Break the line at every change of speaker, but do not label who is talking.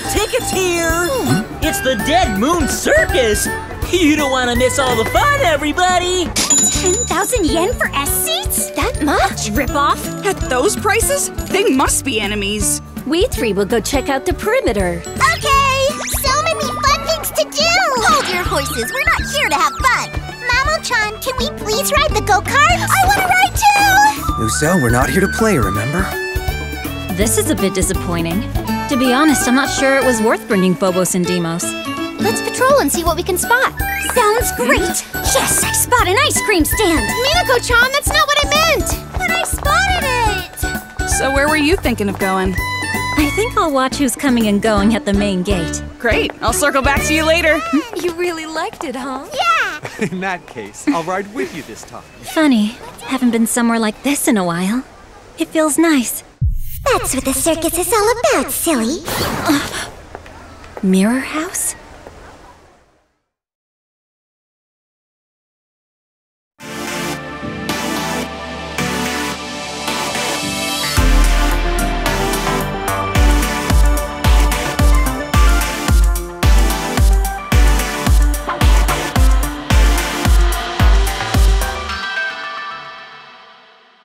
got tickets here! It's the Dead Moon Circus! You don't want to miss all the fun, everybody!
10,000 yen for S seats? That much? Rip off?
At those prices, they must be enemies.
We three will go check out the perimeter.
Okay! So many fun things to do! Hold your horses, we're not here to have fun! Mamo-chan, can we please ride the go-karts? I want to ride too!
Lucille, we're not here to play, remember?
This is a bit disappointing. To be honest, I'm not sure it was worth bringing Phobos and Deimos.
Let's patrol and see what we can spot. Sounds great! Yes, I spot an ice cream stand! Minako-chan, that's not what I meant! But I spotted it!
So where were you thinking of going?
I think I'll watch who's coming and going at the main gate.
Great, I'll circle back to you later.
Hmm, you really liked it, huh?
Yeah!
In that case, I'll ride with you this time.
Funny. Haven't been somewhere like this in a while. It feels nice.
That's what the circus is all about, silly.
Mirror House?